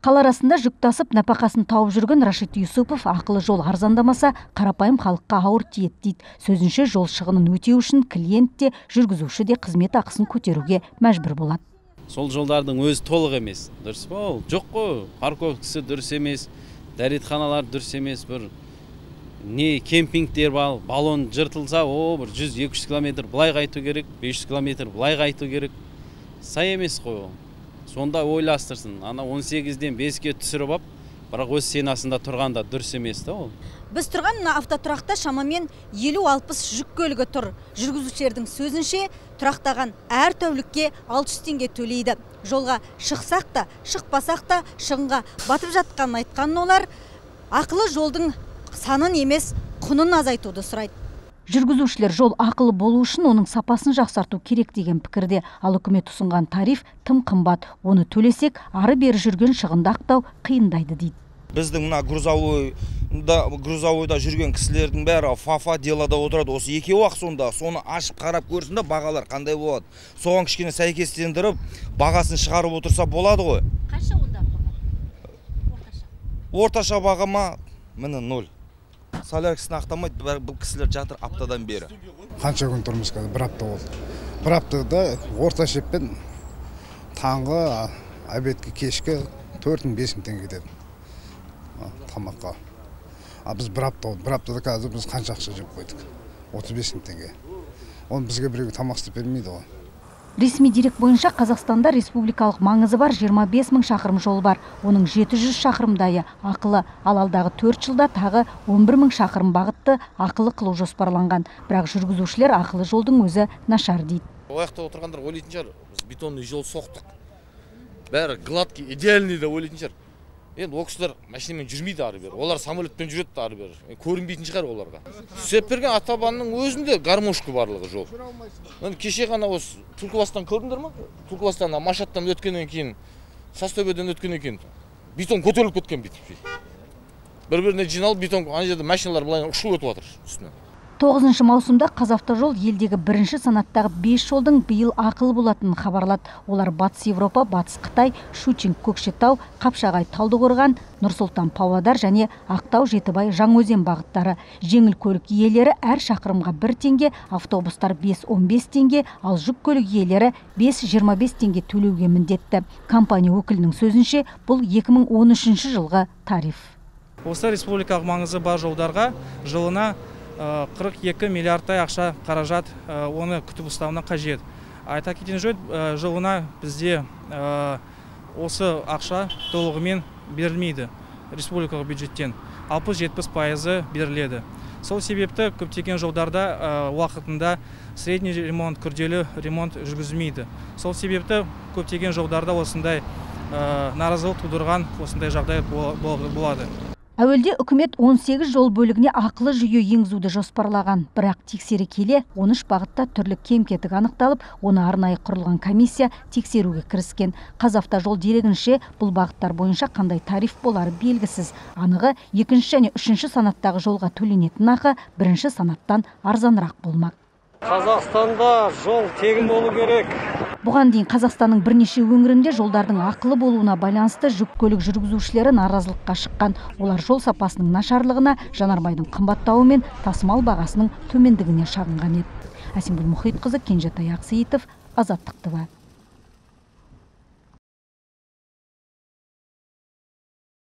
қала арасында жүк тасып нәпақасын тауып жүрген рашид юсупов ақылы жол арзандамаса қарапайым халыққа ауыр тиеді дейді. Сөзінше жол шығынын өтеу үшін клиент те жүргізуші де қызмет ақысын көтеруге мәжбүр болады сол жолдардың өзі толық емес. Дұрыс па ол? Жоқ қой. Парковкасы дұрыс емес дәретханалар дұрыс емес бір не кемпингтер бар баллон жыртылса о бір жүз екі жүз километр былай қайту керек бес жүз километр былай қайту керек. Сай емес қой ол. Сонда ойластырсын ана 18-ден 5-ке түсіріп алып бірақ өз сенасында тұрғанда дұрыс емес та ол. Біз тұрған мына автотұрақта шамамен 50-60 жүк көлігі тұр. Жүргізушілердің сөзінше тұрақтаған әр тәулікке 600 теңге төлейді. Жолға шықсақ та шықпасақ та шығынға батып жатқанын айтқан олар ақылы жолдың санын емес құнын азайтуды сұрайды. Жүргізушілер жол ақылы болу үшін оның сапасын жақсарту керек деген пікірде. Ал үкімет ұсынған тариф тым қымбат. Оны төлесек ары бері жүрген шығынды ақтау қиындайды дейді. Біздің мына грузовойда грузовойда жүрген кісілердің бәрі фафа делада отырады. Осы екеуі ақ сонда. Соны ашып қарап көрсін да бағалар қандай болады. Соған кішкене сәйкестендіріп бағасын шығарып отырса болады ғой. Қанша онда орташа. Орташа баға ма міне ноль соляркасын ақтамайды бұл кісілер жатыр аптадан бері. Қанша күн тұрмыз қазір? Бір апта болды. Бір аптада орта шеппен таңғы обедке кешкі төрт мың бес мың теңге кетеді тамаққа. А біз бір апта болды. Бір аптада қазір біз қанша ақша жеп қойдық? отыз бес мың теңге. Оны бізге біреу тамақ істеп бермейді ғой. Ресми дерек бойынша қазақстанда республикалық маңызы бар 25 мың шақырым жол бар. Оның 700 шақырымдайы ақылы. Ал алдағы төрт жылда тағы 11 мың шақырым бағытты ақылы қылу жоспарланған. Бірақ жүргізушілер ақылы жолдың өзі нашар дейді. Ол жақта отырғандар ойлайтын шығар біз бетонный жол соқтық. Бәрі гладкий идеальный деп ойлайтын шығар. Енді ол кісілер машинамен жүрмейді ары бері олар самолетпен жүреді ары бері көрінбейтін шығар оларға түзеп берген атабанның өзінде гармошка барлығы жол енді кеше ғана осы түлкібастан көрдіңдер ма түлкібастан машаттан өткеннен кейін состөбеден өткеннен кейін бетон көтеріліп кеткен бүйтіп бір біріне жиналып бетон ана жерде машиналар былай ұшып өтіп жатыр үстінен тоғызыншы маусымда қазавтожол елдегі бірінші санаттағы бес жолдың биыл ақылы болатынын хабарлады. Олар батыс еуропа батыс қытай щучинг көкшетау қапшағай талдықорған нұрсұлтан павлодар және ақтау жетібай жаңаөзен бағыттары. Жеңіл көлік иелері әр шақырымға бір теңге автобустар бес он бес теңге ал жүк көлік иелері бес жиырма бес теңге төлеуге міндетті. Компания өкілінің сөзінше бұл 2013 жылғы тариф. Осы республикалық маңызы бар жолдарға жылына 42 миллиардтай ақша қаражат оны күтіп ұстауына қажет. Айта кеткен жөн жылына бізде осы ақша толығымен берілмейді республикалық бюджеттен. 60-70 пайызы беріледі. Сол себепті көптеген жолдарда уақытында средний ремонт күрделі ремонт жүргізілмейді. Сол себепті көптеген жолдарда осындай наразылық тудырған осындай жағдай болады. Әуелде үкімет 18 жол бөлігіне ақылы жүйе енгізуді жоспарлаған. Бірақ тексере келе 13 бағытта түрлі кем кетік анықталып оны арнайы құрылған комиссия тексеруге кіріскен. Қазавтожол дерегінше бұл бағыттар бойынша қандай тариф болары белгісіз. Анығы екінші және үшінші санаттағы жолға төленетін ақы бірінші санаттан арзанырақ болмақ. Қазақстанда жол тегін болу керек. Бұған дейін қазақстанның бірнеше өңірінде жолдардың ақылы болуына байланысты жүк көлік жүргізушілері наразылыққа шыққан. Олар жол сапасының нашарлығына жанармайдың қымбаттауы мен тасымал бағасының төмендігіне шағынған еді. Әсемгүл мұхитқызы кенжетай ақсейітов азаттық